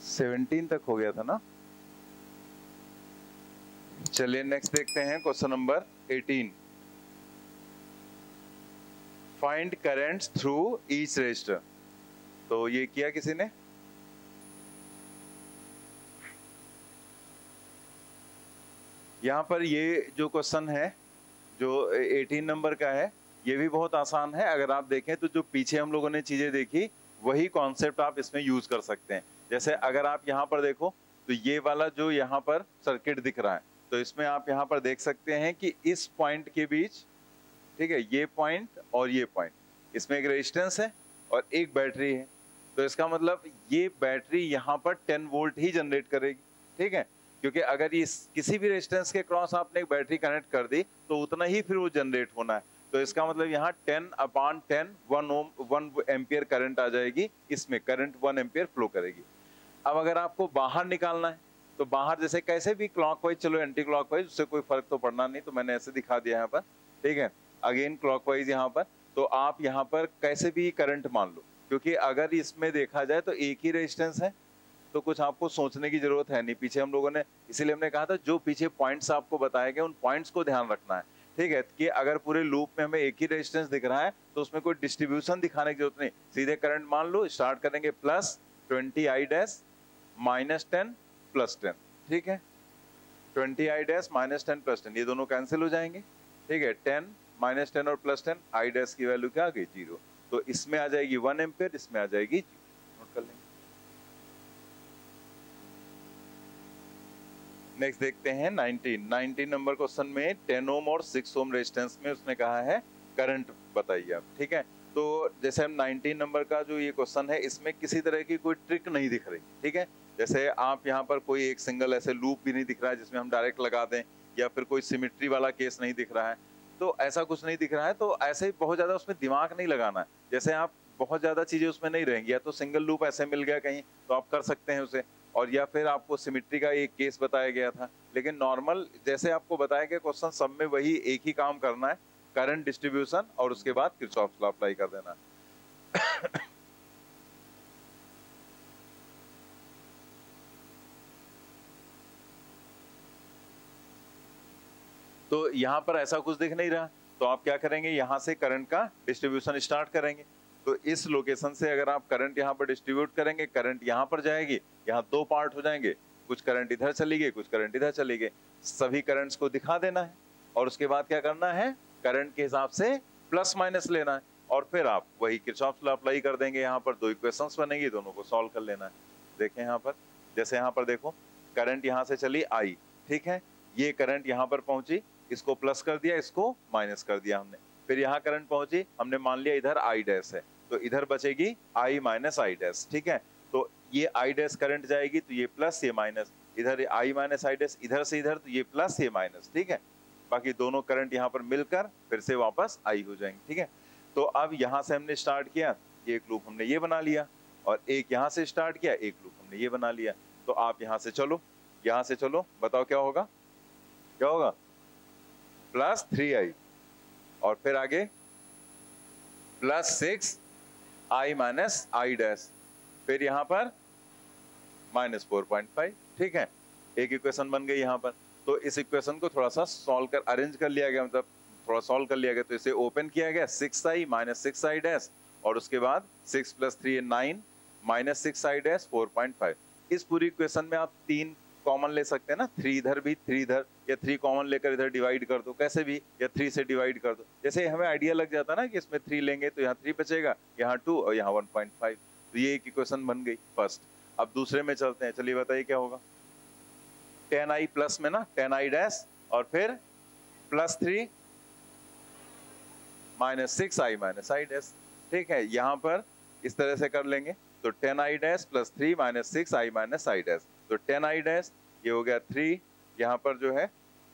Seventeen तक हो गया था ना? चलिए नेक्स्ट देखते हैं question number eighteen find currents through each register तो ये किया किसी ने? यहाँ पर ये जो क्वेश्चन है, जो 18 नंबर का है, ये भी बहुत आसान है। अगर आप देखें तो जो पीछे हम लोगों ने चीज़ें देखी, वही कॉन्सेप्ट आप इसमें यूज़ कर सकते हैं। जैसे अगर आप यहाँ पर देखो तो ये वाला जो यहाँ पर सर्किट दिख रहा है तो इसमें आप यहाँ पर देख सकते हैं कि इस पॉइंट के बीच, ठीक है, ये पॉइंट और ये पॉइंट इसमें एक रेजिस्टेंस है और एक बैटरी है। तो इसका मतलब ये बैटरी यहाँ पर 10 वोल्ट ही जनरेट करेगी, ठीक है? क्योंकि अगर इस किसी भी रेजिस्टेंस के क्रॉस आपने एक बैटरी कनेक्ट कर दी तो उतना ही फिर वो जनरेट होना है। तो इसका मतलब यहाँ ten upon ten one ohm one ampere current आ जाएगी, इसमें करंट वन एम्पियर फ्लो करेगी। अब अगर आपको बाहर निकालना है तो बाहर जैसे कैसे भी क्लॉकवाइज चलो एंटी क्लॉकवाइज उससे कोई फ़र्क तो पड़ना नहीं तो मैंने ऐसे दिखा दिया यहाँ पर, ठीक है? अगेन क्लॉकवाइज यहाँ पर तो आप यहाँ पर कैसे भी करंट मान लो, क्योंकि अगर इसमें देखा जाए तो एक ही रेजिस्टेंस है तो कुछ आपको सोचने की ज़रूरत है नहीं, पीछे हम लोगों ने, इसीलिए हमने कहा था, जो पीछे पॉइंट्स आपको बताए गए, उन पॉइंट्स को ध्यान रखना है। ठीक है, कि अगर पूरे लूप में हमें एक ही रेजिस्टेंस दिख रहा है तो उसमें कोई डिस्ट्रीब्यूशन दिखाने की ज़रूरत नहीं। सीधे करंट मान लो स्टार्ट करेंगे plus twenty I dash minus ten plus ten ठीक है? Twenty I dash minus ten plus ten ये दोनों कैंसिल हो जाएँगे। ठीक है? टेन माइनस टेन और प्लस टेन आई डैश की वैल्यू क्या आ गई? ज़ीरो तो इसमें आ जाएगी वन एम्पियर इसमें आ जाएगी ज़ीरो नोट कर लेंगे नेक्स्ट देखते हैं 19 19 नंबर क्वेश्चन में 10 ओम और 6 ओम रेजिस्टेंस में उसने कहा है करंट बताइए आप, ठीक है? तो जैसे हम 19 नंबर का जो ये क्वेश्चन है, इसमें किसी तरह की कोई ट्रिक नहीं दिख रही, ठीक है? जैसे आप यहाँ पर कोई एक सिंगल ऐसे लूप भी नहीं दिख रहा है, जिसमें हम डायरेक्ट लगा दें, या फिर कोई सिमिट्री वाला केस नहीं दिख रहा है तो ऐसा कुछ नहीं दिख रहा है तो ऐसे ही बहुत ज़्यादा उसमें दिमाग नहीं लगाना है। जैसे आप बहुत ज़्यादा चीज़ें उसमें नहीं रहेंगी, या तो सिंगल लूप ऐसे मिल गया कहीं तो आप कर सकते हैं उसे। और या फिर आपको सिमिट्री का एक केस बताया गया था। लेकिन नॉर्मल जैसे आपको बताया गया क्वेश्चन सब में वही एक ही काम करना है करंट डिस्ट्रीब्यूशन और उसके बाद किरचॉफ लॉ अप्लाई कर देना। तो यहाँ पर ऐसा कुछ दिख नहीं रहा। तो आप क्या करेंगे? यहाँ से करंट का डिस्ट्रीब्यूशन स्टार्ट करेंगे। तो इस लोकेशन से अगर आप करंट यहाँ पर डिस्ट्रीब्यूट करेंगे करंट यहाँ पर जाएगी, यहाँ दो पार्ट हो जाएँगे। कुछ करंट इधर चली गई, कुछ करंट इधर चली गई। सभी करंट्स को दिखा देना है। और उसके बाद क्या करना है? करंट के हिसाब से प्लस माइनस लेना है। और फिर आप वही किरचॉफ लॉ अप्लाई कर देंगे। यहाँ पर दो इक्वेशंस बनेगी, दोनों को सॉल्व कर लेना है। देखें यहाँ पर। जैसे यहाँ पर देखो करंट यहाँ से चली आई। ठीक है? ये करंट यहाँ पर पहुँची, इसको प्लस कर दिया, इसको माइनस कर दिया हमने। फिर यहाँ करंट पहुँची, हमने मान लिया इधर आई डैश है। तो इधर बचेगी आई माइनस आई डैश ठीक है? तो ये आई डैश करंट जाएगी तो ये प्लस ये माइनस इधर आई माइनस आई डैश इधर से इधर तो ये प्लस ये माइनस ठीक है? बाकी दोनों करंट यहाँ पर मिलकर फिर से वापस आई हो जाएँगे, ठीक है? तो अब यहाँ से हमने स्टार्ट किया एक लूप हमने ये बना लिया, और एक यहाँ से स्टार्ट किया, एक लूप हमने ये बना लिया। तो आप यहाँ से चलो, यहाँ से चलो, बताओ क्या होगा? क्या होगा? प्लस थ्री आई और फिर आगे plus six I minus I dash फिर यहाँ पर माइनस फोर पॉइंट फाइव ठीक है? एक इक्वेशन बन गई यहाँ पर। तो इस इक्वेशन को थोड़ा सा सॉल्व कर अरेंज कर लिया गया मतलब थोड़ा सॉल्व कर लिया गया। तो इसे ओपन किया गया six I minus six I dash और उसके बाद six plus three nine minus six I dash four point five इस पूरी इक्वेशन में आप तीन कॉमन ले सकते हैं ना? थ्री इधर भी थ्री इधर, या थ्री कॉमन लेकर इधर डिवाइड कर दो, कैसे भी, या थ्री से डिवाइड कर दो। जैसे हमें आइडिया लग जाता ना कि इसमें थ्री लेंगे तो यहाँ थ्री बचेगा, यहाँ टू और यहाँ वन पॉइंट फाइव तो ये एक इक्वेशन बन गई फ़र्स्ट अब दूसरे में चलते हैं, चलिए बताइए क्या होगा? टेन आई प्लस में ना टेन आई डैश और फिर plus three minus six I minus I dash ठीक है, यहाँ पर इस तरह से कर लेंगे तो ten I dash plus three minus six I minus I dash तो टेन आई डैश, ये हो गया थ्री, यहाँ पर जो है,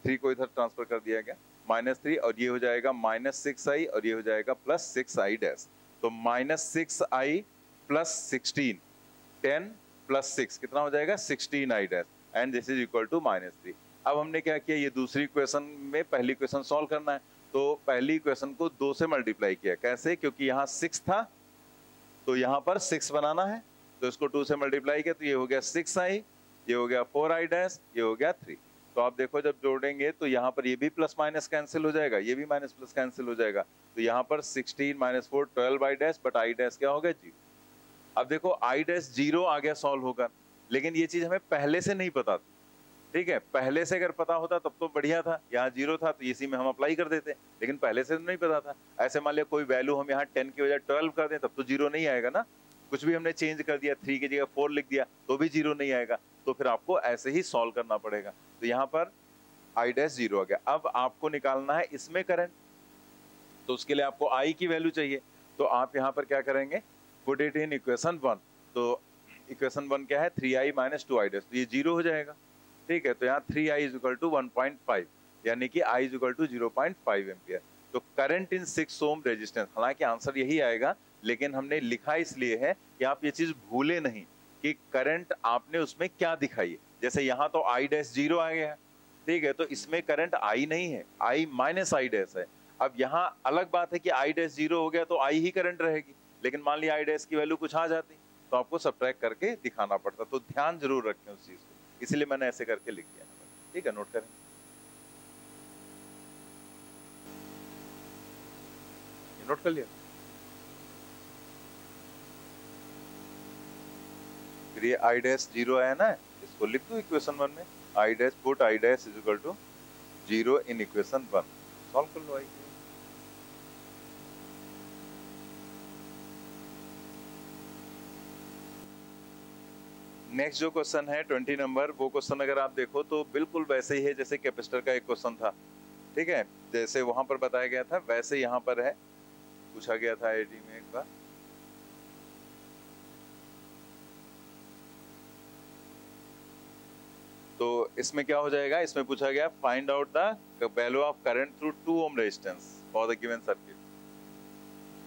थ्री को इधर ट्रांसफ़र कर दिया गया, माइनस थ्री, और ये हो जाएगा माइनस सिक्स आई, और ये हो जाएगा प्लस सिक्स आई डैश। तो minus six I plus sixteen, ten plus six, कितना हो जाएगा? Sixteen I dash, and this is equal to minus three. अब हमने क्या किया? ये दूसरी क्वेश्चन में पहली क्वेश्चन सॉल्व करना है। तो पहली क्वेश्चन को दो से मल्टीप्लाई किया। कैसे? क्योंकि यहाँ सिक्स था तो यहाँ पर सिक्स बनाना है तो इसको टू से मल्टीप्लाई किया तो ये हो गया सिक्स आई ये हो गया फोर आई डैश ये हो गया थ्री तो आप देखो जब जोड़ेंगे तो यहाँ पर ये भी प्लस माइनस कैंसिल हो जाएगा, ये भी माइनस प्लस कैंसिल हो जाएगा. तो यहाँ पर sixteen minus four twelve I dash but I dash क्या हो गया? ज़ीरो अब देखो आई डैश ज़ीरो आ गया सॉल्व होकर लेकिन ये चीज़ हमें पहले से नहीं पता थी. ठीक है? पहले से अगर पता होता तब तो बढ़िया था, यहाँ ज़ीरो था तो इसी में हम अप्लाई कर देते, लेकिन पहले से तो नहीं पता था. ऐसे मान लिया कोई वैल्यू हम यहाँ टेन की वजह ट्वेल्व कर दें, तब तो ज़ीरो नहीं आएगा ना. कुछ भी हमने चेंज कर दिया थ्री की जगह फोर लिख दिया तो भी ज़ीरो नहीं आएगा. तो फिर आपको ऐसे ही सॉल्व करना पड़ेगा। तो यहाँ पर आई डैश ज़ीरो आ गया। अब आपको निकालना है इसमें करंट तो उसके लिए आपको आई की वैल्यू चाहिए। तो आप यहाँ पर क्या करेंगे? Put it in equation one तो इक्वेशन वन क्या है? Three I minus two I dash ये ज़ीरो हो जाएगा। ठीक है तो यहाँ three I is equal to one point five यानी कि I is equal to zero point five ampere. तो current in six ohm resistance हालाँकि आंसर यही आएगा, लेकिन हमने लिखा इसलिए है कि आप ये चीज़ भूले नहीं। कि करंट आपने उसमें क्या दिखाई है? जैसे यहाँ तो आई डैश ज़ीरो आ गया ठीक है तो इसमें करंट आई नहीं है। आई माइनस आई डैश है। अब यहाँ अलग बात है कि आई डैश ज़ीरो हो गया तो आई ही करंट रहेगी। लेकिन मान लिया आई डैश की वैल्यू कुछ आ जाती तो आपको सब्ट्रैक्ट करके दिखाना पड़ता। तो ध्यान ज़रूर रखें उस चीज़ को। इसलिए मैंने ऐसे करके लिख दिया। ठीक है नोट करें। नोट कर लिया? फिर ये आई डैश ज़ीरो आया ना? इसको लिख दो इक्वेशन वन में। I dash put I dash is equal to zero in equation one solve कर लो आई नेक्स्ट जो क्वेश्चन है ट्वेंटी नंबर वो क्वेश्चन अगर आप देखो तो बिल्कुल वैसे ही है जैसे कैपेसिटर का एक क्वेश्चन था। ठीक है? जैसे वहाँ पर बताया गया था, वैसे यहाँ पर है। पूछा गया था आई में एक बार तो इसमें क्या हो जाएगा? इसमें पूछा गया find out the value of current through two ohm resistance for the given circuit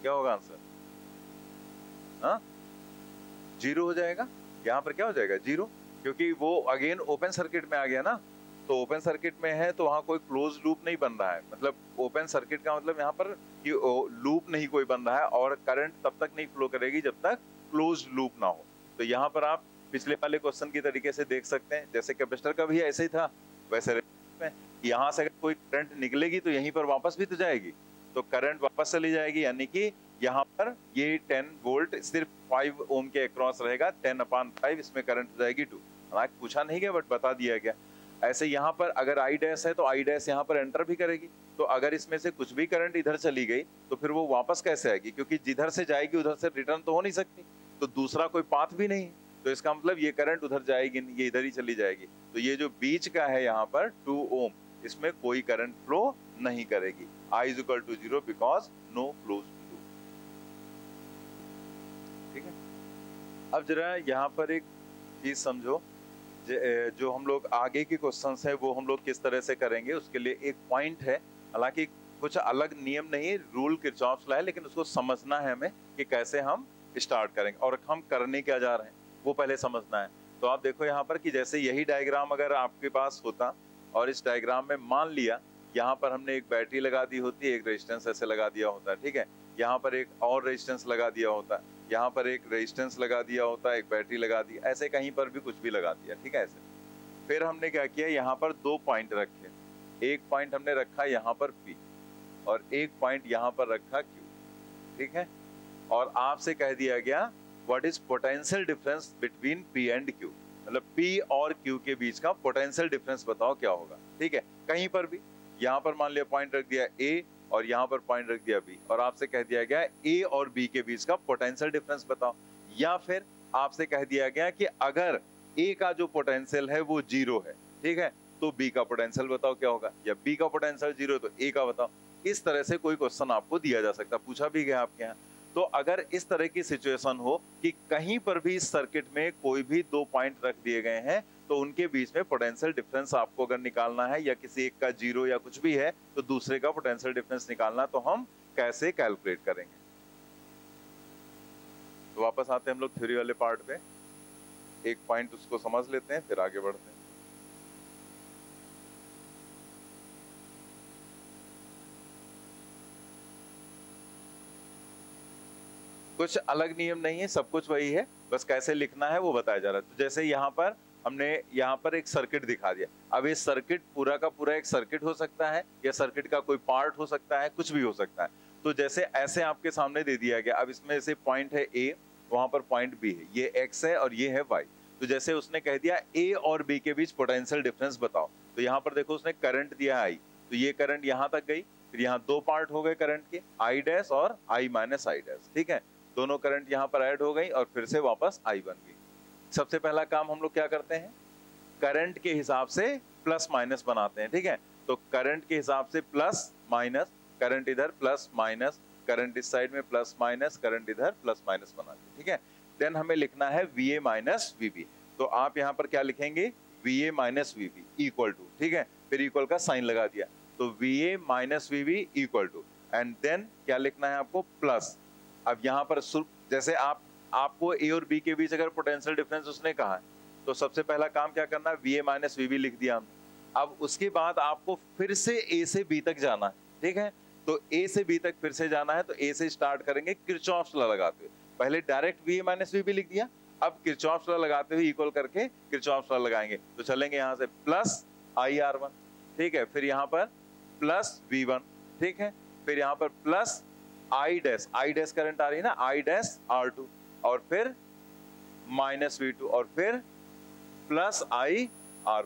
क्या होगा आंसर हाँ? ज़ीरो हो जाएगा। यहाँ पर क्या हो जाएगा? ज़ीरो क्योंकि वो अगेन ओपन सर्किट में आ गया ना तो ओपन सर्किट में है तो वहाँ कोई क्लोज लूप नहीं बन रहा है। मतलब ओपन सर्किट का मतलब यहाँ पर कि लूप नहीं कोई बन रहा है, और करंट तब तक नहीं फ्लो करेगी जब तक क्लोज लूप ना हो। तो यहाँ पर आप पिछले वाले क्वेश्चन की तरीके से देख सकते हैं। जैसे कैपेसिटर का भी ऐसे ही था, वैसे में यहाँ से अगर कोई करंट निकलेगी तो यहीं पर वापस भी तो जाएगी। तो करंट वापस चली जाएगी, यानी कि यहाँ पर ये 10 वोल्ट सिर्फ़ 5 ओम के अक्रॉस रहेगा 10 अपान 5 इसमें करंट जाएगी टू हालाँकि पूछा नहीं गया बट बता दिया गया। ऐसे यहाँ पर अगर आई डैश है तो आई डैश यहाँ पर एंटर भी करेगी। तो अगर इसमें से कुछ भी करंट इधर चली गई तो फिर वो वापस कैसे आएगी? क्योंकि जिधर से जाएगी, उधर से रिटर्न तो हो नहीं सकती। तो दूसरा कोई पाथ भी नहीं तो इसका मतलब ये करंट उधर जाएगी, ये इधर ही चली जाएगी। तो ये जो बीच का है यहाँ पर टू ओम इसमें कोई करंट फ्लो नहीं करेगी। I is equal to zero because no flow ठीक है? अब जरा यहाँ पर एक चीज़ समझो, जो हम लोग आगे के क्वेश्चन है, वो हम लोग किस तरह से करेंगे, उसके लिए एक पॉइंट है। हालाँकि कुछ अलग नियम नहीं रूल किरचॉफ है, लेकिन उसको समझना है हमें कि कैसे हम स्टार्ट करेंगे। और हम करने क्या जा रहे हैं? वो पहले समझना है। तो आप देखो यहाँ पर कि जैसे यही डायग्राम अगर आपके पास होता और इस डायग्राम में मान लिया, यहाँ पर हमने एक बैटरी लगा दी होती, एक रेजिस्टेंस ऐसे लगा दिया होता, ठीक है? यहाँ पर एक और रेजिस्टेंस लगा दिया होता, यहाँ पर एक रेजिस्टेंस लगा दिया होता, एक बैटरी लगा दी, ऐसे कहीं पर भी कुछ भी लगा दिया, ठीक है ऐसे। फिर हमने क्या किया, यहाँ पर दो पॉइंट रखे, एक पॉइंट हमने रखा यहाँ पर पी और एक पॉइंट यहाँ पर रखा क्यू ठीक है? और आपसे कह दिया गया what is potential difference between P and Q मतलब पी और क्यू के बीच का पोटेंशियल डिफरेंस बताओ क्या होगा? ठीक है? कहीं पर भी। यहाँ पर मान लिया पॉइंट रख दिया ए और यहाँ पर पॉइंट रख दिया बी और आपसे कह दिया गया ए और बी के बीच का पोटेंशियल डिफरेंस बताओ। या फिर आपसे कह दिया गया कि अगर ए का जो पोटेंशियल है वो ज़ीरो है, ठीक है? तो बी का पोटेंशियल बताओ क्या होगा? या बी का पोटेंशियल ज़ीरो तो ए का बताओ। इस तरह से कोई क्वेश्चन आपको दिया जा सकता पूछा भी गया आपके यहाँ। तो अगर इस तरह की सिचुएशन हो कि कहीं पर भी इस सर्किट में कोई भी दो पॉइंट रख दिए गए हैं तो उनके बीच में पोटेंशियल डिफरेंस आपको अगर निकालना है, या किसी एक का ज़ीरो या कुछ भी है तो दूसरे का पोटेंशियल डिफरेंस निकालना तो हम कैसे कैलकुलेट करेंगे? तो वापस आते हैं हम लोग थ्योरी वाले पार्ट पे। एक पॉइंट उसको समझ लेते हैं, फिर आगे बढ़ते हैं। कुछ अलग नियम नहीं है, सब कुछ वही है, बस कैसे लिखना है वो बताया जा रहा है। तो जैसे यहाँ पर हमने, यहाँ पर एक सर्किट दिखा दिया। अब ये सर्किट पूरा का पूरा एक सर्किट हो सकता है, या सर्किट का कोई पार्ट हो सकता है, कुछ भी हो सकता है। तो जैसे ऐसे आपके सामने दे दिया गया। अब इसमें से पॉइंट है ए वहाँ पर पॉइंट बी है। ये एक्स है और ये है वाई तो जैसे उसने कह दिया ए और बी के बीच पोटेंशियल डिफरेंस बताओ। तो यहाँ पर देखो उसने करंट दिया आई तो ये करंट यहाँ तक गई, फिर यहाँ दो पार्ट हो गए करंट के आई डैश और आई माइनस आई डैश ठीक है? दोनों करंट यहाँ पर ऐड हो गई और फिर से वापस आई बन गई। सबसे पहला काम हम लोग क्या करते हैं? करंट के हिसाब से प्लस माइनस बनाते हैं, ठीक है? तो करंट के हिसाब से प्लस माइनस करंट इधर प्लस माइनस करंट इस साइड में प्लस माइनस करंट इधर प्लस माइनस बनाते हैं, ठीक है? देन हमें लिखना है वी ए माइनस वी तो आप यहाँ पर क्या लिखेंगे? V A minus V equal to ठीक है? फिर इक्वल का साइन लगा दिया। तो V A minus V equal to and then क्या लिखना है आपको? प्लस अब यहाँ पर जैसे आप, आपको ए और बी के बीच अगर पोटेंशियल डिफरेंस उसने कहा है तो सबसे पहला काम क्या करना है? V A minus V B लिख दिया हमने। अब उसके बाद आपको फिर से ए से बी तक जाना है, ठीक है? तो ए से बी तक फिर से जाना है तो ए से स्टार्ट करेंगे किरचॉफ लगाते हुए। पहले direct V A minus V B लिख दिया, अब किरचॉफ लगाते हुए इक्वल करके किरचॉफ लगाएँगे। तो चलेंगे यहाँ से प्लस आई आर वन ठीक है? फिर यहाँ पर प्लस वी वन ठीक है? फिर यहाँ पर plus I dash I dash current आ रही है ना? आई डैश आर टू और फिर माइनस वी टू और फिर प्लस आई आर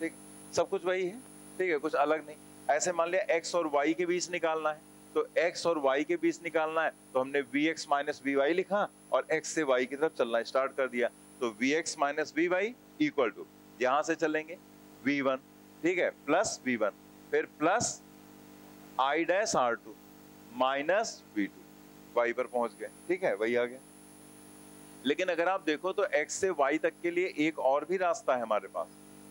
ठीक? सब कुछ वही है। ठीक है? कुछ अलग नहीं। ऐसे मान लिया एक्स और वाई के बीच निकालना है। तो एक्स और वाई के बीच निकालना है। तो हमने V X minus V Y लिखा और एक्स से वाई की तरफ़ चलना स्टार्ट कर दिया। तो V X minus V Y equal to यहाँ से चलेंगे। वी वन ठीक है? प्लस वी वन फिर plus I dash R two minus V two Y पर पहुँच गए। ठीक है, वही आ गया। लेकिन अगर आप देखो तो x से y तक के लिए एक और भी रास्ता है हमारे पास।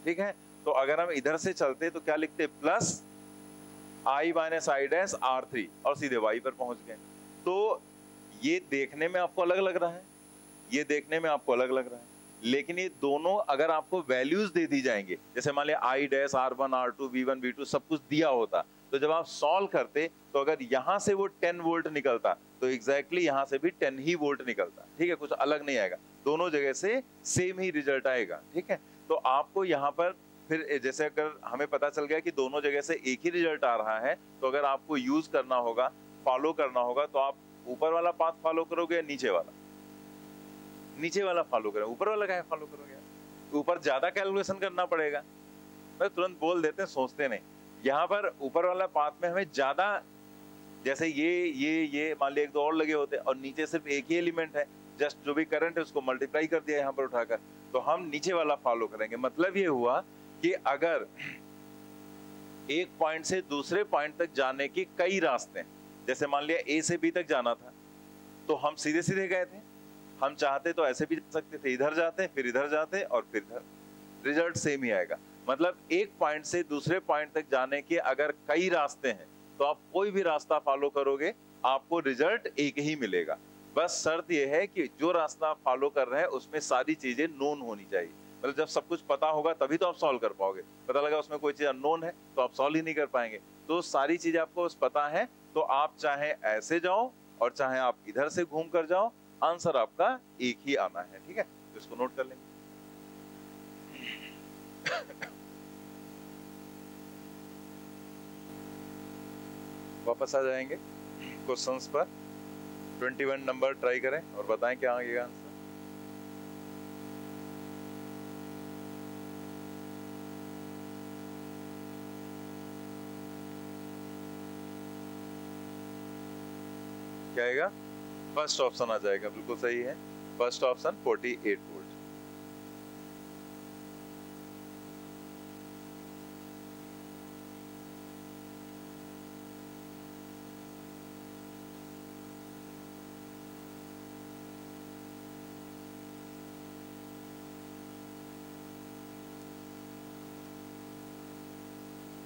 ठीक है? तो अगर हम इधर से चलते तो क्या लिखते? Plus I minus I dash R three और सीधे y पर पहुँच गए। तो ये देखने में आपको अलग लग रहा है। ये देखने में आपको अलग लग रहा है। लेकिन ये दोनों अगर आपको वैल्यूज़ दे दी जाएँगे, जैसे मान लिया I dash R one R two V one V two सब कुछ दिया होता तो जब आप सॉल्व करते तो अगर यहाँ से वो 10 वोल्ट निकलता तो एग्जैक्टली यहाँ से भी 10 ही वोल्ट निकलता। ठीक है? कुछ अलग नहीं आएगा। दोनों जगह से सेम ही रिज़ल्ट आएगा। ठीक है? तो आपको यहाँ पर फिर, जैसे अगर हमें पता चल गया कि दोनों जगह से एक ही रिज़ल्ट आ रहा है तो अगर आपको यूज़ करना होगा फॉलो करना होगा तो आप ऊपर वाला पाथ फॉलो करोगे या नीचे वाला? नीचे वाला फॉलो करें। ऊपर वाला क्या फॉलो करोगे ऊपर ज़्यादा कैलकुलेशन करना पड़ेगा। तुरंत बोल देते हैं, सोचते नहीं। यहाँ पर ऊपर वाला पाथ में हमें ज़्यादा, जैसे ये ये ये, मान लिया एक दो और लगे होते हैं और नीचे सिर्फ़ एक ही एलिमेंट है जस्ट जो भी करंट है उसको मल्टीप्लाई कर दिया यहाँ पर उठाकर। तो हम नीचे वाला फॉलो करेंगे। मतलब ये हुआ कि अगर एक पॉइंट से दूसरे पॉइंट तक जाने के कई रास्ते हैं, जैसे मान लिया ए से बी तक जाना था तो हम सीधे सीधे गए थे। हम चाहते तो ऐसे भी जा सकते थे, इधर जाते, फिर इधर जाते और फिर इधर। रिज़ल्ट सेम ही आएगा। मतलब एक पॉइंट से दूसरे पॉइंट तक जाने के अगर कई रास्ते हैं तो आप कोई भी रास्ता फॉलो करोगे, आपको रिज़ल्ट एक ही मिलेगा। बस शर्त यह है कि जो रास्ता आप फॉलो कर रहे हैं, उसमें सारी चीज़ें नोन होनी चाहिए। मतलब जब सब कुछ पता होगा, तभी तो आप सॉल्व कर पाओगे। पता लगा उसमें कोई चीज़ अननोन है तो आप सॉल्व ही नहीं कर पाएँगे। तो सारी चीज़ें आपको पता है तो आप चाहे ऐसे जाओ और चाहे आप इधर से घूम कर जाओ आंसर आपका एक ही आना है, ठीक है? तो इसको नोट कर लेंगे। वापस आ जाएँगे क्वेश्चंस पर। 21 नंबर ट्राई करें और बताएँ क्या आएगा आंसर क्या आएगा? फ़र्स्ट ऑप्शन आ जाएगा, बिल्कुल सही है। फ़र्स्ट ऑप्शन 48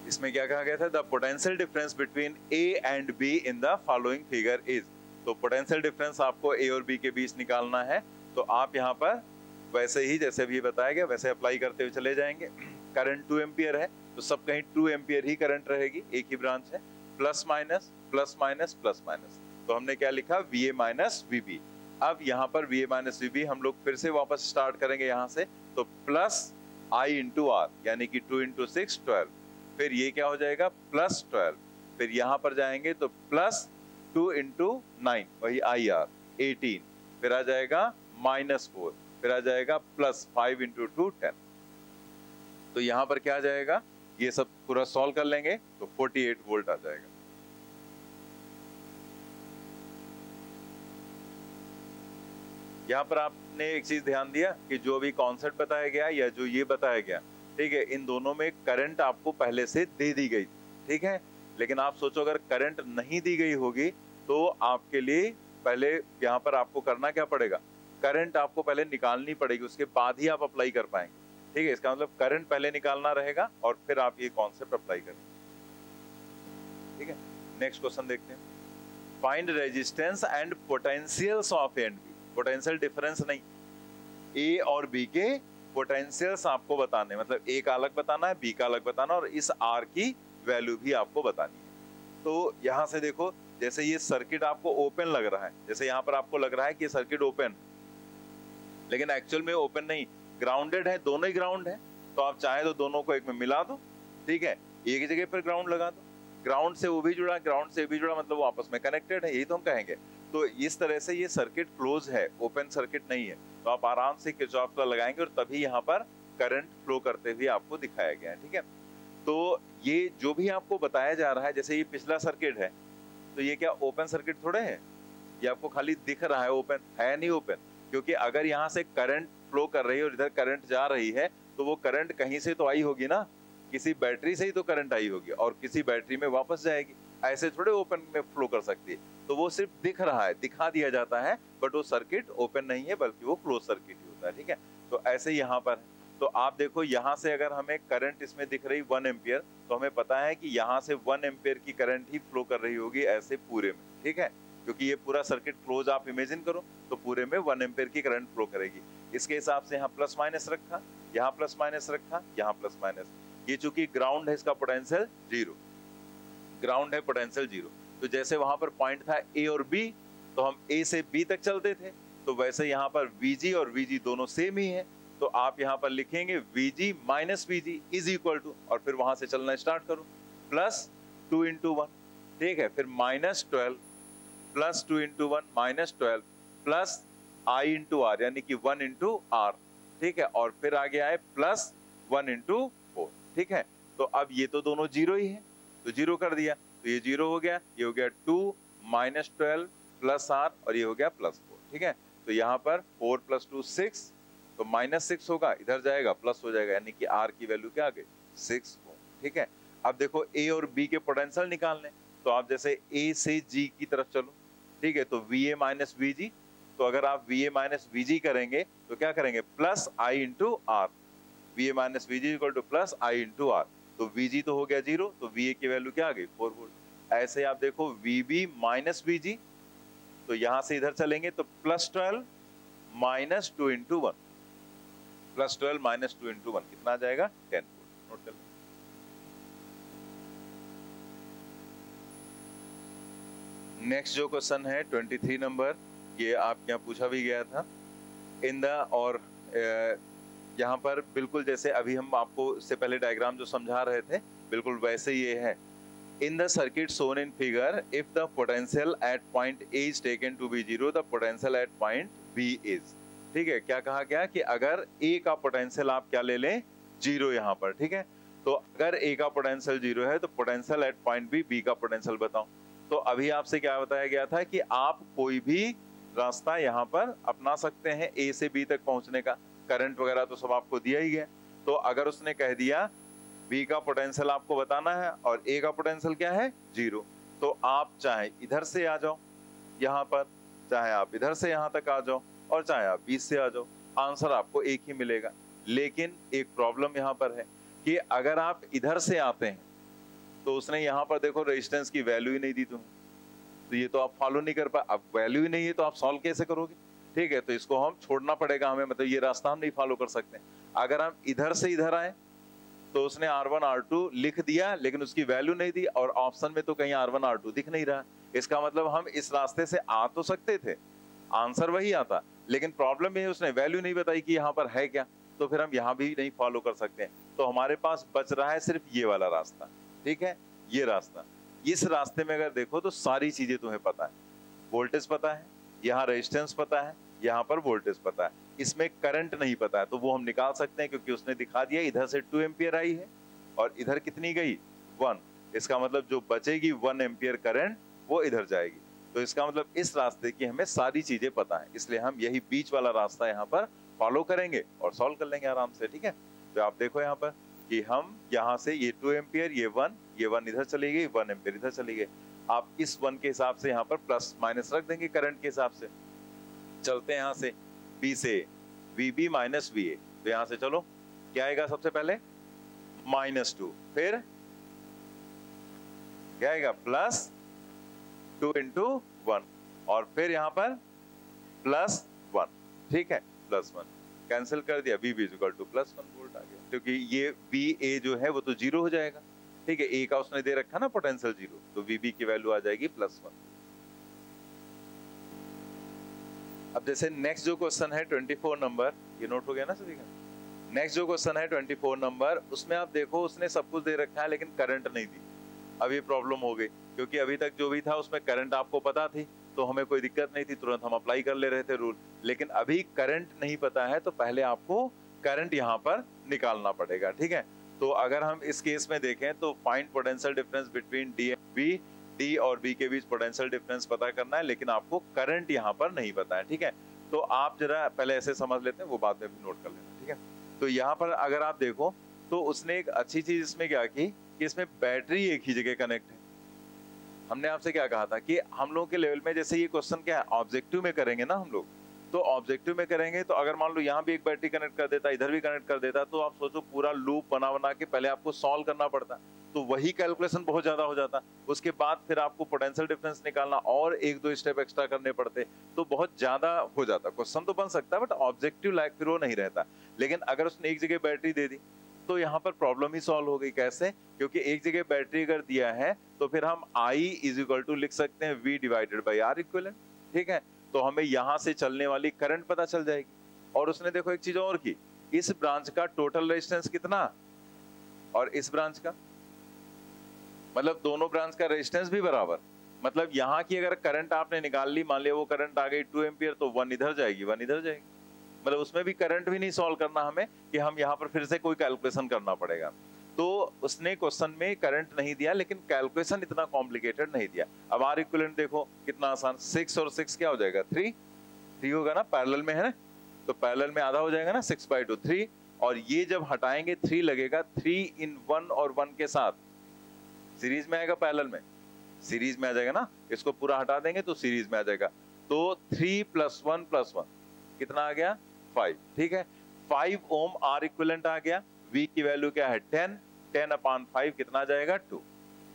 इसमें क्या कहा गया था? The potential difference between A and B in the following figure is तो पोटेंशियल डिफरेंस आपको ए और बी के बीच निकालना है तो आप यहाँ पर वैसे ही, जैसे भी बताया गया, वैसे अप्लाई करते हुए चले जाएँगे। करंट टू एम्पियर है तो सब कहीं टू एम्पियर ही करंट रहेगी, एक ही ब्रांच है। Plus minus plus minus plus minus तो हमने क्या लिखा? V A minus V B अब यहाँ पर V A minus V B हम लोग फिर से वापस स्टार्ट करेंगे यहाँ से तो प्लस आई इंटू आर यानी कि टू इंटू सिक्स ट्वेल्व फिर ये क्या हो जाएगा? प्लस ट्वेल्व फिर यहाँ पर जाएँगे तो प्लस टू इंटू नाइन वही आई आर एटीन फिर आ जाएगा माइनस फोर फिर आ जाएगा plus five into two ten तो यहाँ पर क्या आ जाएगा? ये सब पूरा सॉल्व कर लेंगे तो 48 वोल्ट आ जाएगा. यहाँ पर आपने एक चीज़ ध्यान दिया कि जो भी कॉन्सेप्ट बताया गया या जो ये बताया गया ठीक है, इन दोनों में करंट आपको पहले से दे दी गई ठीक है? लेकिन आप सोचो, अगर करंट नहीं दी गई होगी तो आपके लिए पहले यहाँ पर आपको करना क्या पड़ेगा? करंट आपको पहले निकालनी पड़ेगी, उसके बाद ही आप अप्लाई कर पाएँगे, ठीक है? इसका मतलब करंट पहले निकालना रहेगा और फिर आप ये कॉन्सेप्ट अप्लाई करेंगे, ठीक है? नेक्स्ट क्वेश्चन देखते हैं। Find resistance and potentials of and B potential difference नहीं। ए और बी के पोटेंशियल्स आपको बताने मतलब ए का अलग बताना है बी का अलग बताना और इस आर की वैल्यू भी आपको बतानी है। तो यहाँ से देखो, जैसे ये सर्किट आपको ओपन लग रहा है, जैसे यहाँ पर आपको लग रहा है कि सर्किट ओपन लेकिन एक्चुअल में ओपन नहीं ग्राउंडेड है, दोनों ही ग्राउंड है। तो आप चाहे तो दोनों को एक में मिला दो, ठीक है? एक जगह पर ग्राउंड लगा दो। ग्राउंड से वो भी जुड़ा, ग्राउंड से भी जुड़ा मतलब वो आपस में कनेक्टेड है, यही तो हम कहेंगे। तो इस तरह से ये सर्किट क्लोज है ओपन सर्किट नहीं है। तो आप आराम से किचॉफ का लगाएँगे और तभी यहाँ पर करंट फ्लो करते हुए आपको दिखाया गया है, ठीक है? तो ये जो भी आपको बताया जा रहा है, जैसे ये पिछला सर्किट है तो ये क्या ओपन सर्किट थोड़े है? ये आपको खाली दिख रहा है ओपन है नहीं ओपन क्योंकि अगर यहाँ से करंट फ्लो कर रही है और इधर करंट जा रही है तो वो करंट कहीं से तो आई होगी ना? किसी बैटरी से ही तो करंट आई होगी और किसी बैटरी में वापस जाएगी। ऐसे थोड़े ओपन में फ्लो कर सकती है। तो वो सिर्फ़ दिख रहा है, दिखा दिया जाता है, बट वो सर्किट ओपन नहीं है, बल्कि वो क्लोज सर्किट ही होता है, ठीक है? तो ऐसे यहाँ पर। तो आप देखो, यहाँ से अगर हमें करंट इसमें दिख रही वन एम्पियर तो हमें पता है कि यहाँ से वन एम्पियर की करंट ही फ्लो कर रही होगी ऐसे पूरे में, ठीक है? क्योंकि ये पूरा सर्किट क्लोज आप इमेजिन करो तो पूरे में वन एम्पियर की करंट फ्लो करेगी। इसके हिसाब से यहाँ प्लस माइनस रखा, यहाँ प्लस माइनस रखा, यहाँ प्लस माइनस। ये चूँकि ग्राउंड है इसका पोटेंशियल ज़ीरो ग्राउंड है पोटेंशियल ज़ीरो तो जैसे वहाँ पर पॉइंट था ए और बी तो हम ए से बी तक चलते थे। तो वैसे यहाँ पर वीजी और वीजी दोनों सेम ही है। तो आप यहाँ पर लिखेंगे V G minus V G is equal to और फिर वहाँ से चलना स्टार्ट करो। प्लस टू इंटू वन ठीक है, फिर minus twelve plus two into one minus twelve plus I into R यानी कि वन इंटू आर ठीक है, और फिर आगे आए प्लस वन इंटू ठीक है? तो अब ये तो दोनों ज़ीरो ही है। तो ज़ीरो कर दिया। तो ये ज़ीरो हो गया, ये हो गया two minus twelve plus R और ये हो गया प्लस फोर, ठीक है? तो यहाँ पर फोर प्लस टू सिक्स तो माइनस सिक्स होगा, इधर जाएगा, प्लस हो जाएगा, यानी कि आर की वैल्यू क्या आ गई सिक्स ठीक है? अब देखो, ए और बी के पोटेंशियल निकालने तो आप जैसे ए से जी की तरफ़ चलो, ठीक है? तो V A minus V G तो अगर आप V A minus V G करेंगे तो क्या करेंगे? Plus I into R. V A minus V G equal to plus I into R तो वी जी तो हो गया ज़ीरो तो वी ए की वैल्यू क्या आ गई? फोर वोल्ट ऐसे आप देखो V B minus V G तो यहाँ से इधर चलेंगे तो plus twelve minus two into one plus twelve minus two into one कितना आ जाएगा? टेन वोल्ट नोट कर नेक्स्ट जो क्वेश्चन है ट्वेंटी थ्री नंबर ये आपके यहाँ पूछा भी गया था. इन द और यहाँ पर बिल्कुल जैसे अभी हम आपको इससे पहले डायग्राम जो समझा रहे थे, बिल्कुल वैसे ये है। In the circuit shown in figure if the potential at point A is taken to be zero potential at point B is ठीक है? क्या कहा गया कि अगर ए का पोटेंशियल आप क्या ले लें? ज़ीरो यहाँ पर, ठीक है? तो अगर ए का पोटेंशियल ज़ीरो है तो potential at point B B का पोटेंशियल बताओ तो अभी आपसे क्या बताया गया था कि आप कोई भी रास्ता यहाँ पर अपना सकते हैं ए से बी तक पहुँचने का। करंट वगैरह तो सब आपको दिया ही है तो अगर उसने कह दिया बी का पोटेंशियल आपको बताना है और ए का पोटेंशियल क्या है? ज़ीरो तो आप चाहे इधर से आ जाओ, यहाँ पर, चाहे आप इधर से यहाँ तक आ जाओ और चाहे आप बीस से आ जाओ आंसर आपको एक ही मिलेगा। लेकिन एक प्रॉब्लम यहाँ पर है कि अगर आप इधर से आते हैं तो उसने यहाँ पर देखो रेजिस्टेंस की वैल्यू ही नहीं दी तुम्हें। तो ये तो आप फॉलो नहीं कर पाए। अब वैल्यू ही नहीं है तो आप सॉल्व कैसे करोगे? ठीक है तो इसको हम छोड़ना पड़ेगा हमें मतलब ये रास्ता हम नहीं फॉलो कर सकते। अगर हम इधर से इधर आए तो उसने आर वन आर टू लिख दिया, लेकिन उसकी वैल्यू नहीं दी, और ऑप्शन में तो कहीं आर वन आर टू दिख नहीं रहा। इसका मतलब हम इस रास्ते से आ तो सकते थे। आंसर वही आता, लेकिन प्रॉब्लम ये उसने वैल्यू नहीं बताई कि यहाँ पर है क्या तो फिर हम यहाँ भी नहीं फॉलो कर सकते। हैं तो हमारे पास बच रहा है सिर्फ़ ये वाला रास्ता, ठीक है? ये रास्ता। इस रास्ते में अगर देखो तो सारी चीज़ें तुम्हें पता है। वोल्टेज पता है यहाँ रेजिस्टेंस पता है, यहाँ पर वोल्टेज पता है। इसमें करंट नहीं पता है तो वो हम निकाल सकते हैं क्योंकि उसने दिखा दिया, इधर से टू एम्पियर आई है, और इधर कितनी गई? वन इसका मतलब जो बचेगी वन एम्पियर करंट वो इधर जाएगी। तो इसका मतलब इस रास्ते की हमें सारी चीज़ें पता है, इसलिए हम यही बीच वाला रास्ता यहाँ पर फॉलो करेंगे और सॉल्व कर लेंगे आराम से, ठीक है? तो आप देखो यहाँ पर कि हम यहाँ से ये टू एम्पियर ये वन ये वन इधर चली गई वन एम्पियर इधर चली गई। आप इस वन के हिसाब से यहाँ पर प्लस माइनस रख देंगे करंट के हिसाब से। चलते हैं यहाँ से। बी से V B minus V A तो यहाँ से चलो। क्या आएगा सबसे पहले? Minus two. फिर क्या आएगा? Plus two into one. और फिर यहाँ पर प्लस वन। ठीक है? Plus one. कैंसिल कर दिया। V B equal to plus one volt आ गया। क्योंकि ये वी ए जो है, वो तो ज़ीरो हो जाएगा। ठीक है ए का उसने दे रखा ना पोटेंशियल ज़ीरो तो वी बी की वैल्यू आ जाएगी प्लस वन अब जैसे नेक्स्ट जो क्वेश्चन है 24 नंबर ये नोट हो गया ना सभी का? नेक्स्ट जो क्वेश्चन है 24 नंबर उसमें आप देखो उसने सब कुछ दे रखा है, लेकिन करंट नहीं दी। अब ये प्रॉब्लम हो गई, क्योंकि अभी तक जो भी था, उसमें करंट आपको पता थी तो हमें कोई दिक्कत नहीं थी, तुरंत हम अप्लाई कर ले रहे थे रूल लेकिन अभी करंट नहीं पता है तो पहले आपको करंट यहाँ पर निकालना पड़ेगा, ठीक है? तो अगर हम इस केस में देखें तो find potential difference between D and B D और बी के बीच पोटेंशियल डिफरेंस पता करना है, लेकिन आपको करंट यहाँ पर नहीं पता है, ठीक है? तो आप जरा पहले ऐसे समझ लेते हैं, वो बाद में भी नोट कर लेना, ठीक है? तो यहाँ पर अगर आप देखो तो उसने एक अच्छी चीज़ इसमें क्या की कि इसमें बैटरी एक ही जगह कनेक्ट है। हमने आपसे क्या कहा था कि हम लोगों के लेवल में जैसे ये क्वेश्चन क्या है ऑब्जेक्टिव में करेंगे ना हम लोग? तो ऑब्जेक्टिव में करेंगे तो अगर मान लो यहाँ भी एक बैटरी कनेक्ट कर देता, इधर भी कनेक्ट कर देता तो आप सोचो पूरा लूप बना बना के पहले आपको सॉल्व करना पड़ता। तो वही कैलकुलेशन बहुत ज़्यादा हो जाता। उसके बाद फिर आपको पोटेंशियल डिफरेंस निकालना और एक दो स्टेप एक्स्ट्रा करने पड़ते। तो बहुत ज़्यादा हो जाता। क्वेश्चन तो बन सकता बट ऑब्जेक्टिव लाइक फिर वो नहीं रहता। लेकिन अगर उसने एक जगह बैटरी दे दी तो यहाँ पर प्रॉब्लम ही सॉल्व हो गई। कैसे? क्योंकि एक जगह बैटरी अगर दिया है तो फिर हम आई इज़ इक्वल टू लिख सकते हैं, V divided by R equal ठीक है? तो हमें यहाँ से चलने वाली करंट पता चल जाएगी। और उसने देखो एक चीज़ और की, इस ब्रांच का टोटल रेजिस्टेंस कितना? और इस ब्रांच का? मतलब दोनों ब्रांच का रेजिस्टेंस भी बराबर। मतलब यहाँ की अगर करंट आपने निकाल ली, मान लिया वो करंट आ गई टू एम्पियर तो वन इधर जाएगी वन इधर जाएगी। मतलब उसमें भी करंट भी नहीं सॉल्व करना हमें, कि हम यहाँ पर फिर से कोई कैलकुलेशन करना पड़ेगा। तो उसने क्वेश्चन में करंट नहीं दिया, लेकिन कैलकुलेशन इतना कॉम्प्लिकेटेड नहीं दिया। अब आर इक्वलेंट देखो, कितना आसान। सिक्स और सिक्स क्या हो जाएगा? थ्री थ्री होगा ना? पैरेलल में है ना? तो पैरेलल में आधा हो जाएगा ना? सिक्स बाई टू थ्री और ये जब हटाएँगे थ्री लगेगा थ्री इन वन और वन के साथ। सीरीज़ में आएगा पैरेलल में। सीरीज़ में आ जाएगा ना? इसको पूरा हटा देंगे तो सीरीज़ में आ जाएगा। तो three plus one plus one कितना आ गया? फाइव ठीक है? फाइव ओम आर इक्विलेंट आ गया। वी की वैल्यू क्या है? टेन टेन अपॉन फाइव कितना जाएगा? टू।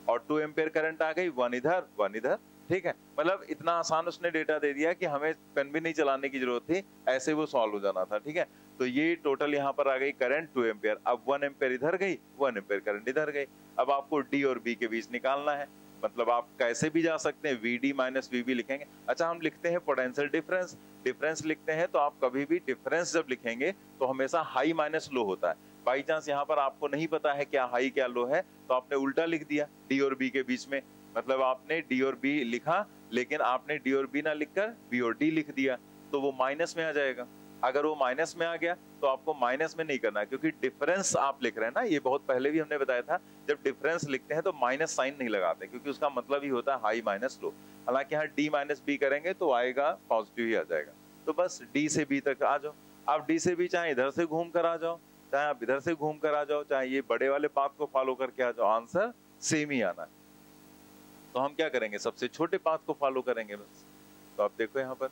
और टू एम्पेयर करंट आ गई, वन इधर वन इधर, ठीक है? मतलब इतना आसान उसने डेटा दे दिया कि हमें पेन भी नहीं चलाने की ज़रूरत थी, ऐसे वो सॉल्व हो जाना था, ठीक है? तो ये टोटल यहाँ पर आ गई करंट, टू एम्पेयर। अब वन एम्पेयर इधर गई, वन एम्पेयर करंट इधर गई। अब आपको डी और बी के बीच निकालना है। मतलब आप कैसे भी जा सकते हैं, V D minus V B लिखेंगे। अच्छा हम लिखते हैं पोटेंशियल डिफरेंस डिफरेंस लिखते हैं तो आप कभी भी डिफरेंस जब लिखेंगे तो हमेशा हाई माइनस लो होता है। बाई चांस यहाँ पर आपको नहीं पता है क्या हाई क्या लो है तो आपने उल्टा लिख दिया डी और बी के बीच में। मतलब आपने डी और बी लिखा, लेकिन आपने डी और बी ना लिखकर बी और डी लिख दिया तो वो माइनस में आ जाएगा। अगर वो माइनस में आ गया तो आपको माइनस में नहीं करना क्योंकि डिफरेंस आप लिख रहे हैं ना, ये बहुत पहले भी हमने बताया था, जब डिफरेंस लिखते हैं तो माइनस साइन नहीं लगाते, क्योंकि उसका मतलब ही होता है हाई माइनस लो। हालाँकि यहाँ डी माइनस बी करेंगे तो आएगा पॉजिटिव ही आ जाएगा। तो बस डी से बी तक आ जाओ। आप डी से बी चाहे, इधर से घूम कर आ जाओ। चाहे आप इधर से घूम कर आ जाओ, चाहे ये बड़े वाले पाथ को फॉलो करके आ जाओ। आंसर सेम ही आना है। तो हम क्या करेंगे? सबसे छोटे पाथ को फॉलो करेंगे बस। तो आप देखो यहाँ पर।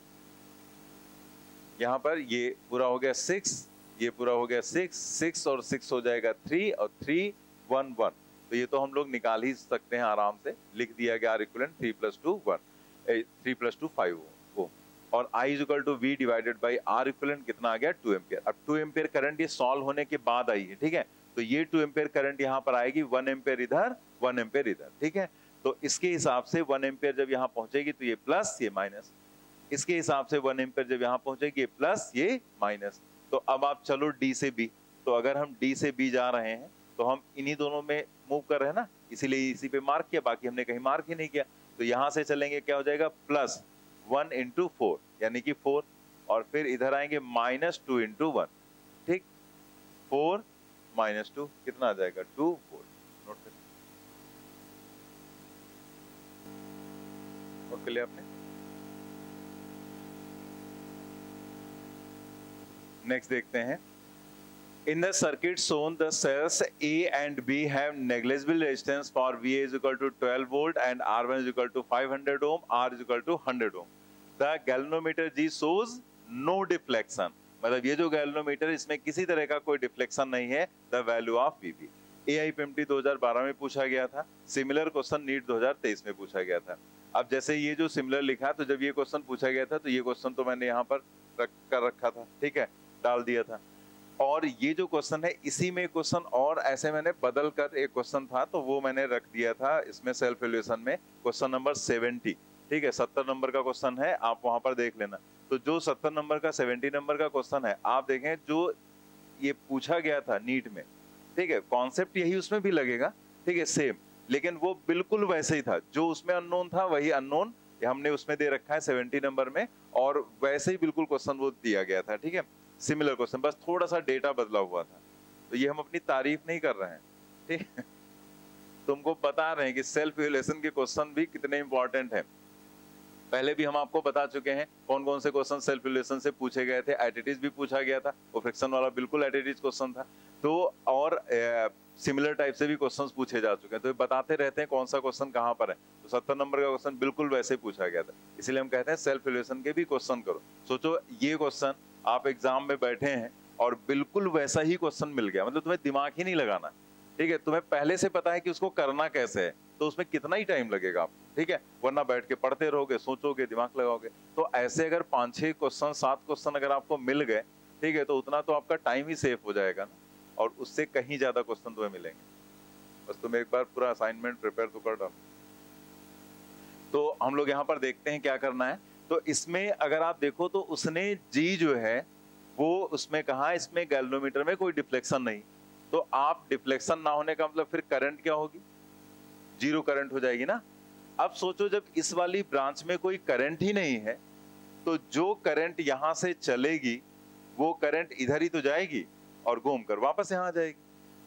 यहाँ पर ये पूरा हो गया सिक्स ये पूरा हो गया सिक्स सिक्स और सिक्स हो जाएगा थ्री और थ्री वन वन तो ये तो हम लोग निकाल ही सकते हैं आराम से। लिख दिया गया R equivalent three plus two one three plus two five वो। और I is equal to V divided by R equivalent कितना आ गया? टू एम्पियर अब टू एम्पियर करंट ये सॉल्व होने के बाद आई है, ठीक है? तो ये टू एम्पियर करंट यहाँ पर आएगी वन एम्पियर इधर वन एम्पियर इधर, ठीक है? तो इसके हिसाब से वन एम्पियर जब यहाँ पहुंचेगी तो ये प्लस ये माइनस इसके हिसाब से वन एम्पेयर जब यहाँ पहुंचेगी प्लस ये माइनस तो अब आप चलो डी से बी तो अगर हम डी से बी जा रहे हैं तो हम इन्हीं दोनों में मूव कर रहे हैं ना? इसीलिए इसी पे मार्क किया, बाकी हमने कहीं मार्क ही नहीं किया. तो यहाँ से चलेंगे, क्या हो जाएगा? प्लस वन इंटू फोर यानी कि फोर और फिर इधर आएँगे माइनस टू इंटू वन ठीक? फोर माइनस टू कितना आ जाएगा? टू फोर नोट कर नेक्स्ट देखते हैं। In the circuit shown the cells A and B have negligible resistance for V is equal to 12 volt and R one is equal to 500 ohm R is equal to 100 ohm The galvanometer G shows no deflection. मतलब ये जो galvanometer इसमें किसी तरह का कोई deflection नहीं है, the value of V B A I P 2012 में पूछा गया था, सिमिलर क्वेश्चन नीट 2023 में पूछा गया था। अब जैसे ये जो सिमिलर लिखा तो जब ये क्वेश्चन पूछा गया था तो ये क्वेश्चन तो मैंने यहाँ पर रख, कर रखा था, ठीक है? डाल दिया था। और ये जो क्वेश्चन है, इसी में क्वेश्चन और ऐसे मैंने बदल कर एक क्वेश्चन था तो वो मैंने रख दिया था इसमें सेल्फ एल्यूशन में, क्वेश्चन नंबर सेवेंटी। ठीक है, सत्तर नंबर का क्वेश्चन है, आप वहाँ पर देख लेना। तो जो सत्तर नंबर का सेवेंटी नंबर का क्वेश्चन है, आप देखें, जो ये पूछा गया था नीट में, ठीक है कॉन्सेप्ट यही उसमें भी लगेगा, ठीक है सेम लेकिन वो बिल्कुल वैसे ही था। जो उसमें अननोन था, वही अननोन हमने उसमें दे रखा है सेवेंटी नंबर में, और वैसे ही बिल्कुल क्वेश्चन वो दिया गया था, ठीक है सिमिलर क्वेश्चन बस थोड़ा सा डेटा बदला हुआ था। तो ये हम अपनी तारीफ़ नहीं कर रहे हैं, ठीक है? तुमको बता रहे हैं कि सेल्फ इवेल्यूशन के क्वेश्चन भी कितने इंपॉर्टेंट है। पहले भी हम आपको बता चुके हैं कौन कौन से क्वेश्चन सेल्फ इवेल्यूशन से पूछे गए थे एटिटीज भी पूछा गया था, वो फ्रिक्शन वाला बिल्कुल एटिटीज क्वेश्चन था। तो और सिमिलर टाइप से भी क्वेश्चन पूछे जा चुके हैं। तो बताते रहते हैं कौन सा क्वेश्चन कहाँ पर है। तो सत्तर नंबर का क्वेश्चन बिल्कुल वैसे पूछा गया था। इसलिए हम कहते हैं सेल्फ इवेल्यूशन के भी क्वेश्चन करो। सोचो ये क्वेश्चन आप एग्ज़ाम में बैठे हैं और बिल्कुल वैसा ही क्वेश्चन मिल गया। मतलब तुम्हें दिमाग ही नहीं लगाना। ठीक है? तुम्हें पहले से पता है कि उसको करना कैसे है। तो उसमें कितना ही टाइम लगेगा आप ठीक है? वरना बैठ के पढ़ते रहोगे, सोचोगे, दिमाग लगाओगे। तो ऐसे अगर पाँच, छह क्वेश्चन सात क्वेश्चन अगर आपको मिल गए, ठीक है तो उतना तो आपका टाइम ही सेफ़ हो जाएगा ना। और उससे कहीं ज़्यादा क्वेश्चन तुम्हें मिलेंगे। बस तुम एक बार पूरा असाइनमेंट प्रिपेयर तो कर डालो। तो हम लोग यहाँ पर देखते हैं क्या करना है। तो इसमें अगर आप देखो तो उसने जी जो है, वो उसमें कहा, इसमें गैल्वोमीटर में कोई डिफ्लेक्शन नहीं। तो आप डिफ्लेक्शन ना होने का मतलब फिर करंट क्या होगी? ज़ीरो करंट हो जाएगी ना। अब सोचो जब इस वाली ब्रांच में कोई करंट ही नहीं है तो जो करंट यहाँ से चलेगी, वो करंट इधर ही तो जाएगी और घूम कर वापस यहाँ आ जाएगी।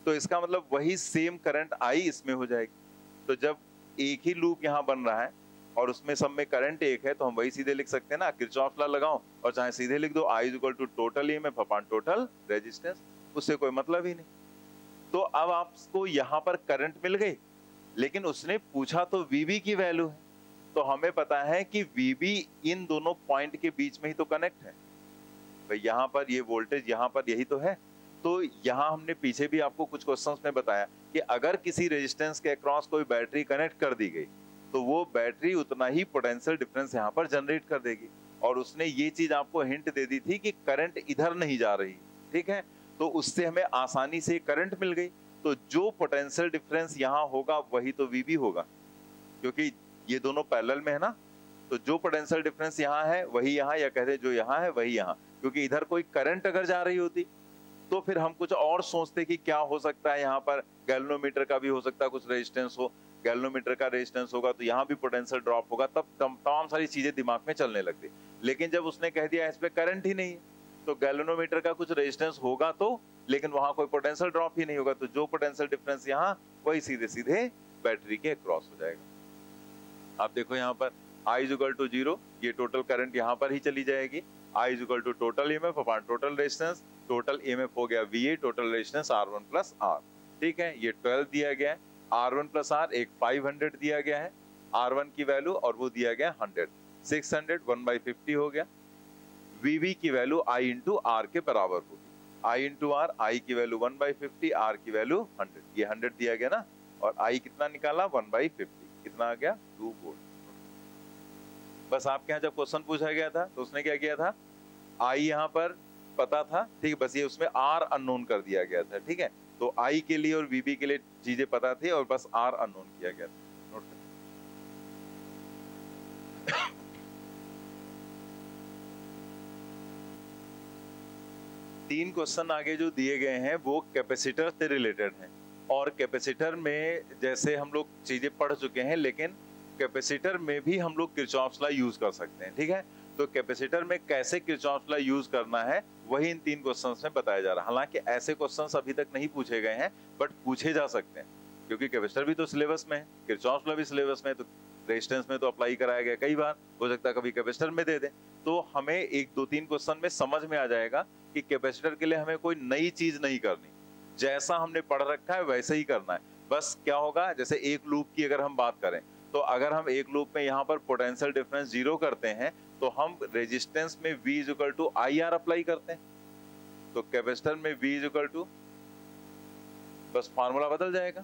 तो इसका मतलब वही सेम करंट आई इसमें हो जाएगी। तो जब एक ही लूप यहाँ बन रहा है और उसमें सब में करंट एक है तो हम वही सीधे लिख सकते हैं ना किरचॉफ ला लगाओ और चाहे सीधे लिख दो I equal to total E में अपॉन टोटल रेजिस्टेंस उससे कोई मतलब ही नहीं। तो अब आपको यहाँ पर करंट मिल गई। लेकिन उसने पूछा तो वीबी की वैल्यू है। तो हमें पता है कि वीबी इन दोनों पॉइंट के बीच में ही तो कनेक्ट है। तो यहाँ पर ये वोल्टेज यहाँ पर यही तो है। तो यहाँ हमने पीछे भी आपको कुछ क्वेश्चंस में बताया कि अगर किसी रेजिस्टेंस के अक्रॉस कोई बैटरी कनेक्ट कर दी गई तो वो बैटरी उतना ही पोटेंशियल डिफरेंस यहाँ पर जनरेट कर देगी। और उसने ये चीज़ आपको हिंट दे दी थी कि करंट इधर नहीं जा रही, ठीक है? तो उससे हमें आसानी से करंट मिल गई। तो जो पोटेंशियल डिफरेंस यहाँ होगा, वही तो वी होगा। क्योंकि ये दोनों पैरेलल में है ना? तो जो पोटेंशियल डिफरेंस यहाँ है, वही यहाँ, या कहते जो यहाँ है, वही यहाँ। क्योंकि इधर कोई करंट अगर जा रही होती तो फिर हम कुछ और सोचते कि क्या हो सकता है यहाँ पर। गैल्वोमीटर का भी हो सकता है कुछ रेजिस्टेंस हो। गैल्वोमीटर का रेजिस्टेंस होगा तो यहाँ भी पोटेंशियल ड्रॉप होगा। तब तमाम सारी चीज़ें दिमाग में चलने लगती लेकिन जब उसने कह दिया, इस पे करंट ही नहीं तो गैल्वोमीटर का कुछ रेजिस्टेंस होगा तो लेकिन वहाँ कोई पोटेंशियल ड्रॉप ही नहीं होगा तो जो पोटेंशियल डिफरेंस यहाँ, वही सीधे सीधे बैटरी के क्रॉस हो जाएगा। आप देखो यहाँ पर आई इक्वल टू ज़ीरो ये टोटल करंट यहाँ पर ही चली जाएगी। I equal to total EMF upon total resistance total EMF हो गया V a total resistance R one plus R ठीक है, ये ट्वेल्व दिया गया है आर वन प्लस आर एक फाइव हंड्रेड दिया गया है आर वन की वैल्यू और वो दिया गया hundred six hundred one by fifty हो गया। वीवी की वैल्यू आई इंटू आर के बराबर होगी आई इंटू आर आई की value one by fifty R की वैल्यू हंड्रेड ये हंड्रेड दिया गया ना? और आई कितना निकाला? वन बाई फिफ्टी कितना आ गया? टू वोल्ट बस आपके यहाँ जब क्वेश्चन पूछा गया था तो उसने क्या किया था? आई यहाँ पर पता था, ठीक है, बस ये उसमें आर अननोन कर दिया गया था, ठीक है? तो आई के लिए और वीबी के लिए चीज़ें पता थी और बस आर अननोन किया गया नोट तीन क्वेश्चन आगे जो दिए गए हैं, वो कैपेसिटर से रिलेटेड हैं। और कैपेसिटर में जैसे हम लोग चीज़ें पढ़ चुके हैं, लेकिन कैपेसिटर में भी हम लोग किरचॉफ्स यूज़ कर सकते हैं, ठीक है? तो कैपेसिटर में कैसे किरचॉफ्स यूज़ करना है, वही इन तीन क्वेश्चंस में बताया जा रहा है। हालाँकि ऐसे क्वेश्चंस अभी तक नहीं पूछे गए हैं बट पूछे जा सकते हैं, क्योंकि कैपेसिटर भी तो सिलेबस में है किरचॉफ्स भी सिलेबस में है तो रेजिस्टेंस में तो अप्लाई कराया गया कई बार। हो सकता है कभी कैपेसिटर में दे दें। तो हमें एक, दो, तीन क्वेश्चन में समझ में आ जाएगा कि कैपेसिटर के लिए हमें कोई नई चीज़ नहीं करनी। जैसा हमने पढ़ रखा है, वैसे ही करना है। बस क्या होगा, जैसे एक लूप की अगर हम बात करें तो अगर हम एक लूप में यहाँ पर पोटेंशियल डिफरेंस ज़ीरो करते हैं तो हम रेजिस्टेंस में V is equal to I R apply करते हैं। तो कैपेसिटर में V इज़ इक्वल टू बस फार्मूला बदल जाएगा।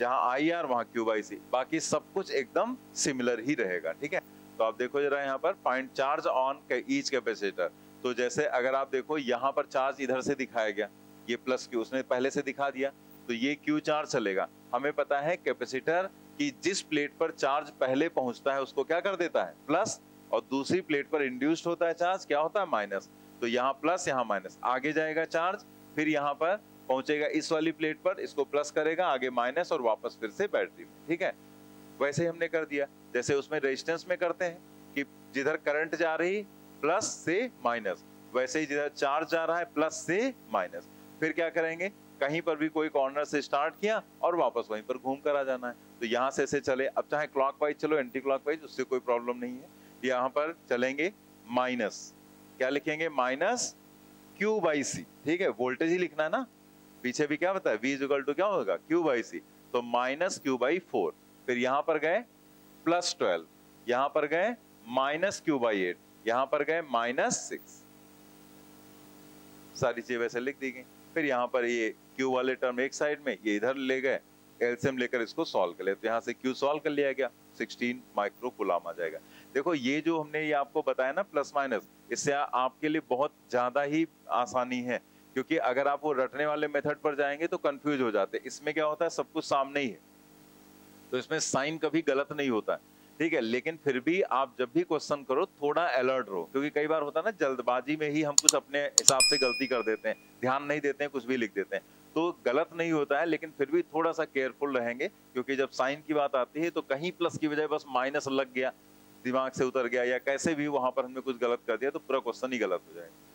जहाँ आई आर वहाँ क्यू बाई सी बाकी सब कुछ एकदम सिमिलर ही रहेगा, ठीक है? तो आप देखो जरा यहाँ पर point charge on each capacitor तो जैसे अगर आप देखो, यहाँ पर चार्ज इधर से दिखाया गया। ये प्लस क्यू उसने पहले से दिखा दिया। तो ये क्यू चार्ज चलेगा? हमें पता है कैपेसिटर कि जिस प्लेट पर चार्ज पहले पहुँचता है, उसको क्या कर देता है? प्लस और दूसरी प्लेट पर इंड्यूस्ड होता है चार्ज, क्या होता है? माइनस तो यहाँ प्लस यहाँ माइनस आगे जाएगा चार्ज, फिर यहाँ पर पहुंचेगा इस वाली प्लेट पर, इसको प्लस करेगा, आगे माइनस और वापस फिर से बैटरी में। ठीक है? वैसे ही हमने कर दिया। जैसे उसमें रेजिस्टेंस में करते हैं कि जिधर करंट जा रही प्लस से माइनस। वैसे ही जिधर चार्ज जा रहा है, प्लस से माइनस। फिर क्या करेंगे? कहीं पर भी कोई कॉर्नर से स्टार्ट किया और वापस वहीं पर घूम कर आ जाना है। तो यहाँ से ऐसे चले। अब चाहे क्लॉक वाइज चलो एंटी क्लॉक वाइज उससे कोई प्रॉब्लम नहीं है। यहाँ पर चलेंगे माइनस क्या लिखेंगे? माइनस क्यू बाई सी ठीक है? वोल्टेज ही लिखना है ना? पीछे भी क्या बताया? वी इक्वल टू क्या होगा? क्यू बाई सी तो माइनस क्यू बाई फोर फिर यहाँ पर गए प्लस ट्वेल्व यहाँ पर गए माइनस क्यू बाई एट यहाँ पर गए माइनस सिक्स। सारी चीज़ें वैसे लिख दी गई। फिर यहाँ पर ये क्यू वाले टर्म एक साइड में, ये इधर ले गए एल्सियम लेकर इसको सॉल्व कर ले। तो यहाँ से क्यू सॉल्व कर लिया गया। 16 माइक्रो कुलाम आ जाएगा। देखो, ये जो हमने ये आपको बताया ना प्लस माइनस इससे आपके लिए बहुत ज़्यादा ही आसानी है। क्योंकि अगर आप वो रटने वाले मेथड पर जाएँगे तो कंफ्यूज हो जाते। इसमें क्या होता है? सब कुछ सामने ही है। तो इसमें साइन कभी गलत नहीं होता है। ठीक है, लेकिन फिर भी आप जब भी क्वेश्चन करो, थोड़ा अलर्ट रहो। क्योंकि कई बार होता है ना, जल्दबाजी में ही हम कुछ अपने हिसाब से गलती कर देते हैं, ध्यान नहीं देते हैं, कुछ भी लिख देते हैं। तो गलत नहीं होता है, लेकिन फिर भी थोड़ा सा केयरफुल रहेंगे, क्योंकि जब साइन की बात आती है तो कहीं प्लस की बजाय बस माइनस लग गया, दिमाग से उतर गया, या कैसे भी वहाँ पर हमने कुछ गलत कर दिया तो पूरा क्वेश्चन ही गलत हो जाएगा।